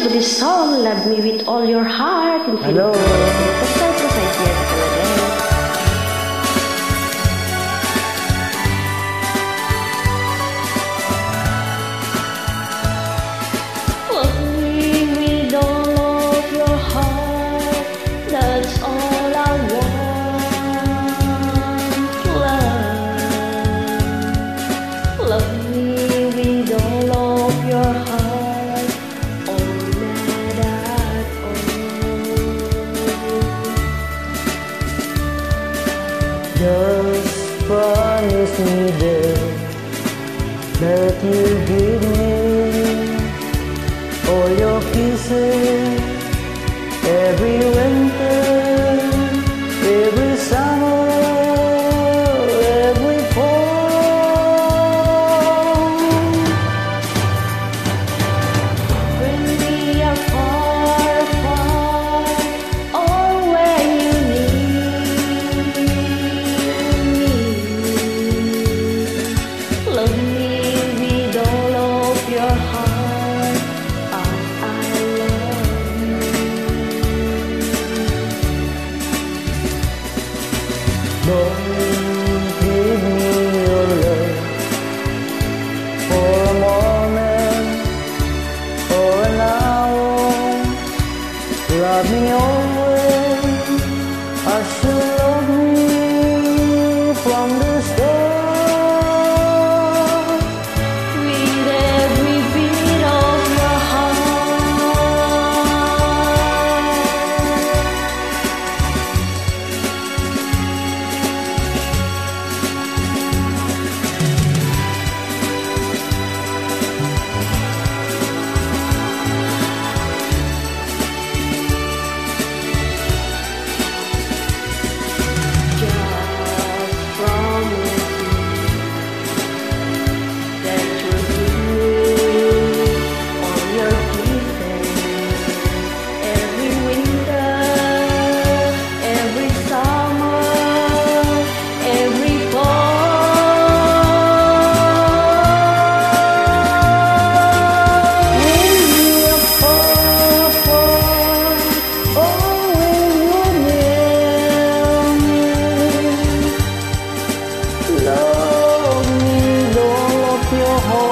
about this song, Love Me With All Your Heart Hello. Hello. needed that you give me all your kisses. love me go home.